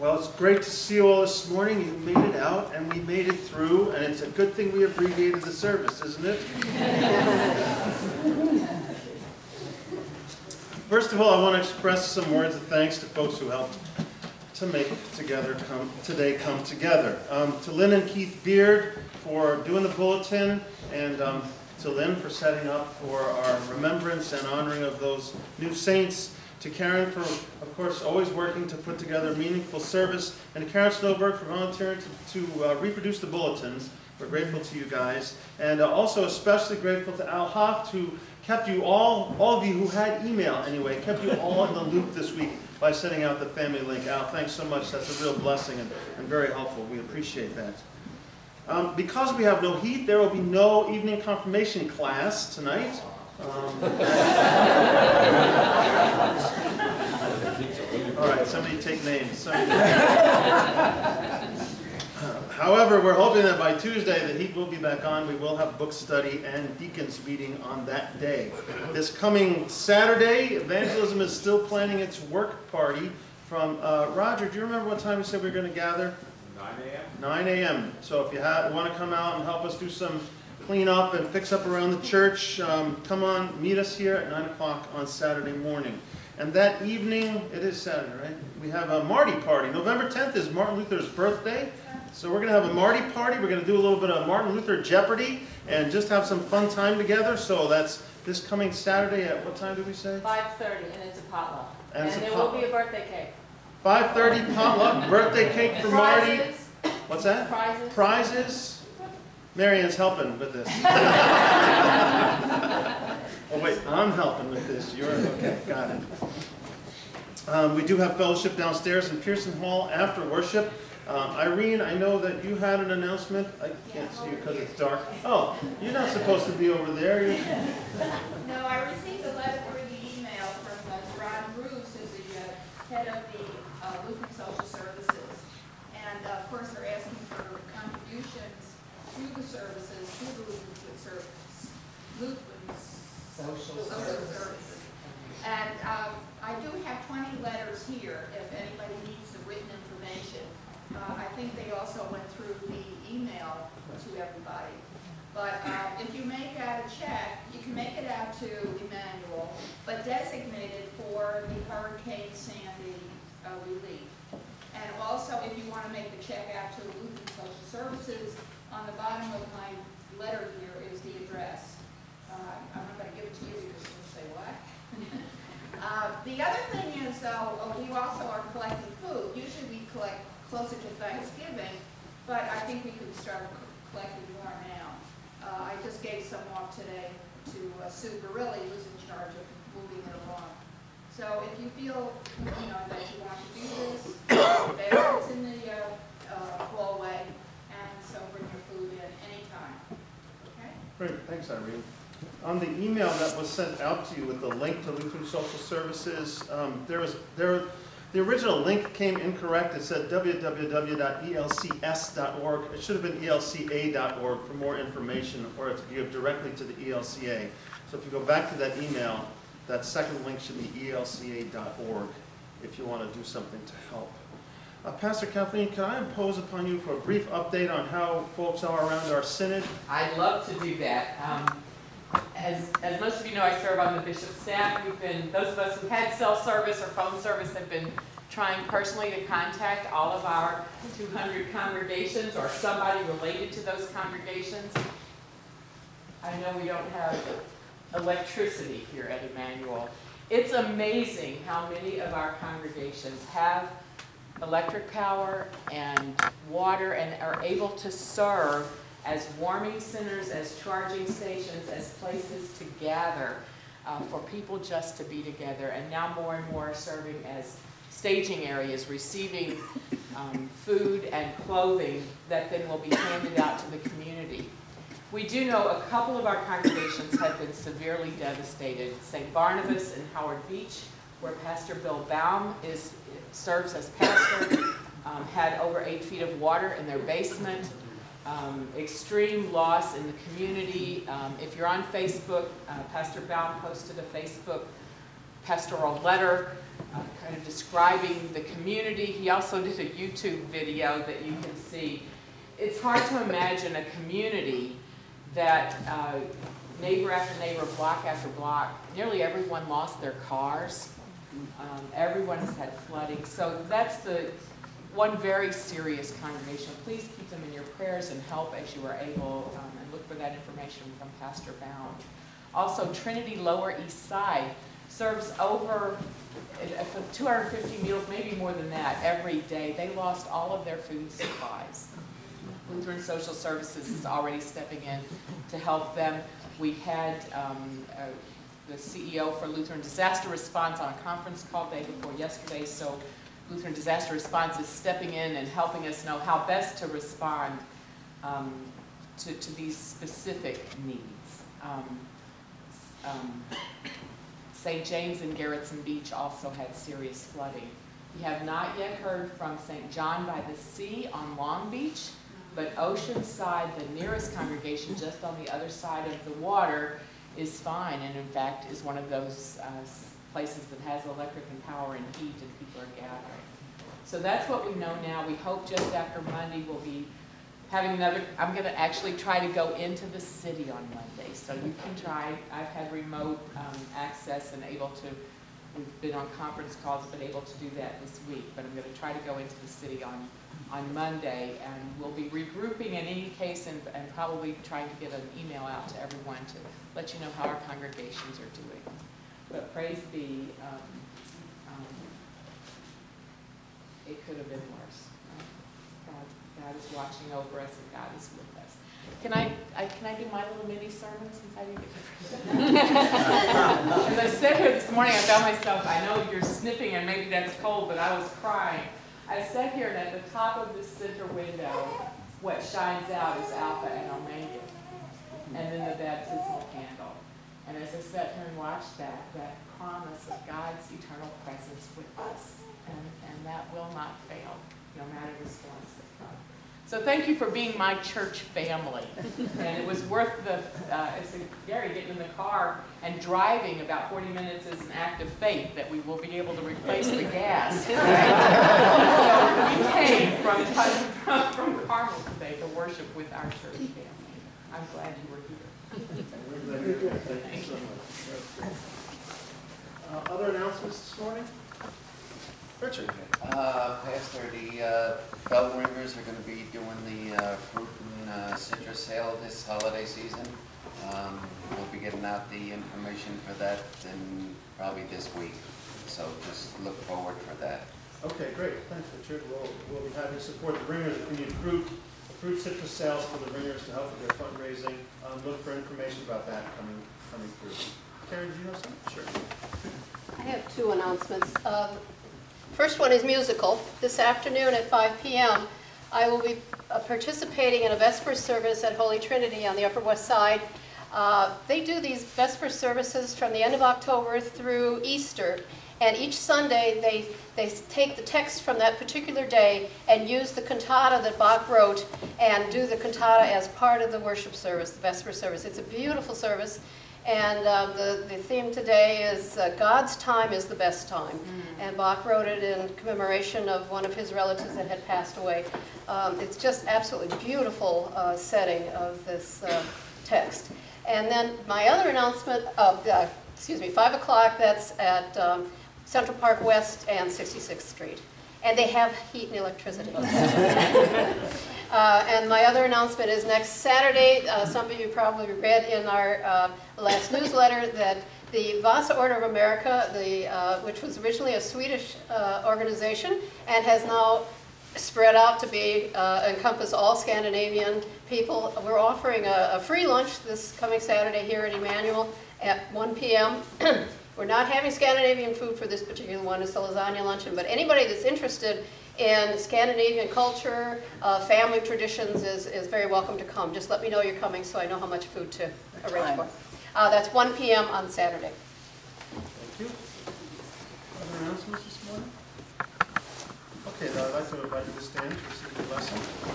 Well, it's great to see you all this morning. You made it out and we made it through, and it's a good thing we abbreviated the service, isn't it? First of all, I want to express some words of thanks to folks who helped to make together come today come together. Um, to Lynn and Keith Beard for doing the bulletin, and um, to Lynn for setting up for our remembrance and honoring of those new saints. To Karen for, of course, always working to put together meaningful service, and to Karen Snowberg for volunteering to, to uh, reproduce the bulletins. We're grateful to you guys, and uh, also especially grateful to Al Hoft who kept you all, all of you who had email anyway, kept you all in the loop this week by sending out the family link. Al, thanks so much. That's a real blessing and, and very helpful. We appreciate that. Um, because we have no heat, there will be no evening confirmation class tonight. Um, all right, take However, we're hoping that by Tuesday the heat will be back on. We will have book study and deacons meeting on that day. This coming Saturday, Evangelism is still planning its work party from, uh, Roger, do you remember what time you said we were going to gather? 9 a.m. 9 a.m. So if you have, want to come out and help us do some clean up and fix up around the church, um, come on, meet us here at 9 o'clock on Saturday morning. And that evening, it is Saturday, right? We have a Marty party. November 10th is Martin Luther's birthday. So we're going to have a Marty party. We're going to do a little bit of Martin Luther Jeopardy and just have some fun time together. So that's this coming Saturday at what time did we say? 5:30, and it's a potluck. And it's a there will be a birthday cake. 5:30 potluck birthday cake for Marty. Prizes, What's that? prizes. Prizes? Marian's helping with this. oh wait, I'm helping with this. You're okay. Got it. Um, we do have fellowship downstairs in Pearson Hall after worship. Um, Irene, I know that you had an announcement. I can't see you because it's dark. Oh, you're not supposed to be over there. No, I received a letter through the email from uh, Ron Bruce, who's the uh, head of the uh, Lutheran Social Services. And uh, of course, they're asking for contributions to the services, to the Lutheran service, Lutheran Social services. And um, I do have 20 letters here, if anybody needs the written information. Uh, I think they also went through the email to everybody. But um, if you make out a check, you can make it out to Emanuel, but designated for the Hurricane Sandy uh, relief. And also, if you want to make the check out to Lutheran Social Services, on the bottom of my letter here is the address. Uh, I'm just to say what? Uh, The other thing is, though, uh, we also are collecting food. Usually we collect closer to Thanksgiving, but I think we could start collecting more now. Uh, I just gave some off today to uh, Sue Barilli, who's in charge of moving it along. So if you feel, you know, that you want to do this, baskets in the uh, uh, hallway, and so bring your food in anytime. Okay? Great, thanks, Irene. On the email that was sent out to you with the link to Lutheran Social Services, um, there was, there, the original link came incorrect. It said www.elcs.org. It should have been elca.org for more information, or to give directly to the ELCA. So if you go back to that email, that second link should be elca.org if you want to do something to help. Uh, Pastor Kathleen, can I impose upon you for a brief update on how folks are around our synod? I'd love to do that. Um, As, as most of you know, I serve on the bishop's staff. We've been, those of us who had cell service or phone service have been trying personally to contact all of our 200 congregations or somebody related to those congregations. I know we don't have electricity here at Emanuel. It's amazing how many of our congregations have electric power and water and are able to serve as warming centers, as charging stations, as places to gather uh, for people just to be together. And now more and more serving as staging areas, receiving um, food and clothing that then will be handed out to the community. We do know a couple of our congregations have been severely devastated. St. Barnabas in Howard Beach, where Pastor Bill Baum is, serves as pastor, um, had over eight feet of water in their basement. Um, extreme loss in the community. Um, if you're on Facebook, uh, Pastor Baum posted a Facebook pastoral letter, uh, kind of describing the community. He also did a YouTube video that you can see. It's hard to imagine a community that uh, neighbor after neighbor, block after block, nearly everyone lost their cars. Um, Everyone has had flooding. So that's the one very serious congregation. Please keep them in your prayers and help as you are able, um, and look for that information from Pastor Baum. Also, Trinity Lower East Side serves over uh, uh, 250 meals, maybe more than that, every day. They lost all of their food supplies. Lutheran Social Services is already stepping in to help them. We had um, uh, the CEO for Lutheran Disaster Response on a conference call day before yesterday, so Lutheran Disaster Response is stepping in and helping us know how best to respond um, to, to these specific needs. Um, um, St. James and Gerritsen Beach also had serious flooding. We have not yet heard from St. John by the Sea on Long Beach, but Oceanside, the nearest congregation just on the other side of the water, is fine, and in fact is one of those uh, places that has electric and power and heat, and people are gathering. So that's what we know now. We hope just after Monday we'll be having another, I'm gonna actually try to go into the city on Monday, so you can try. I've had remote um, access and able to, we've been on conference calls, but able to do that this week. But I'm gonna try to go into the city on, on Monday, and we'll be regrouping in any case and, and probably trying to get an email out to everyone to let you know how our congregations are doing. But praise be, um, um, it could have been worse. right? God, God is watching over us and God is with us. Can I, I, can I do my little mini sermon since I didn't get to As I sat here this morning, I found myself, I know you're sniffing and maybe that's cold, but I was crying. I sat here and at the top of this center window, what shines out is Alpha and Omega. And then the baptismal candle. And as I sat here and watched that, that promise of God's eternal presence with us, and, and that will not fail, no matter the storms that come. So thank you for being my church family. And it was worth the, uh, Gary, getting in the car and driving about 40 minutes is an act of faith that we will be able to replace the gas. So we came from, from, from Carmel today to worship with our church family. I'm glad you were here. We're you're here. Thank you so much. Uh, Other announcements this morning? Richard? Uh, Pastor, the uh, bell ringers are going to be doing the uh, fruit and uh, citrus sale this holiday season. Um, We'll be getting out the information for that in probably this week, so just look forward for that. Okay, great, thanks, Richard. We'll, we'll be happy to support the Ringers if we need fruit, fruit citrus sales for the Ringers to help with their fundraising. Um, Look for information about that coming, coming through. Karen, do you know something? Sure. I have two announcements. Um, First one is musical. This afternoon at 5 PM, I will be uh, participating in a Vesper service at Holy Trinity on the Upper West Side. Uh, They do these Vesper services from the end of October through Easter, and each Sunday, they, they take the text from that particular day and use the cantata that Bach wrote and do the cantata as part of the worship service, the Vesper service. It's a beautiful service. And um, the, the theme today is uh, God's time is the best time. And Bach wrote it in commemoration of one of his relatives that had passed away. Um, it's just absolutely beautiful uh, setting of this uh, text. And then my other announcement, of uh, excuse me, 5 o'clock, that's at um, Central Park West and 66th Street. And they have heat and electricity. Uh, And my other announcement is next Saturday, uh, some of you probably read in our uh, last newsletter that the Vasa Order of America, the, uh, which was originally a Swedish uh, organization and has now spread out to be, uh, encompass all Scandinavian people, we're offering a a free lunch this coming Saturday here at Emanuel at 1 PM. We're not having Scandinavian food for this particular one, it's a lasagna luncheon, but anybody that's interested in Scandinavian culture, uh, family traditions is, is very welcome to come. Just let me know you're coming so I know how much food to arrange for. Uh, That's 1 PM on Saturday. Thank you. Other announcements this morning? Okay, then I'd like to invite you to stand to receive the blessing.